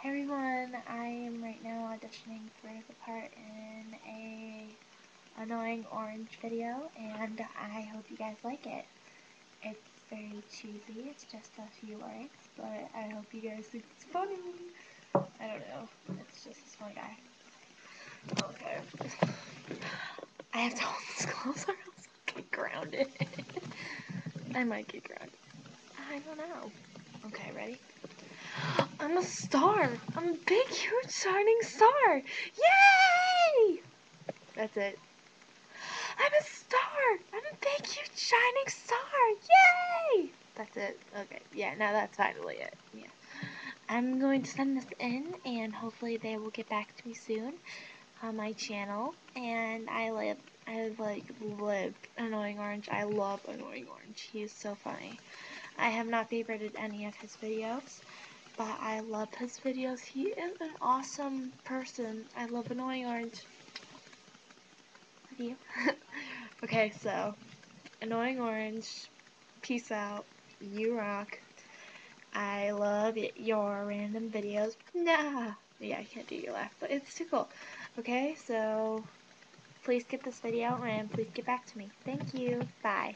Hey everyone, I am right now auditioning for the part in a annoying orange video and I hope you guys like it. It's very cheesy, it's just a few words, but I hope you guys think it's funny. I don't know, it's just this one guy. Okay. I have to hold this close or else I'll get grounded. I might get grounded. I don't know. Okay, ready? I'm a star. I'm a big, huge, shining star. Yay! That's it. I'm a star. I'm a big, huge, shining star. Yay! That's it. Okay. Yeah, now that's finally it. Yeah. I'm going to send this in, and hopefully they will get back to me soon on my channel. And I live, I like live Annoying Orange. I love Annoying Orange. He is so funny. I have not favorited any of his videos but I love his videos. He is an awesome person. I love Annoying Orange. You. okay, so, Annoying Orange, peace out, you rock. I love your random videos. Nah. Yeah, I can't do your laugh, but it's too cool. Okay, so, please get this video and please get back to me. Thank you. Bye.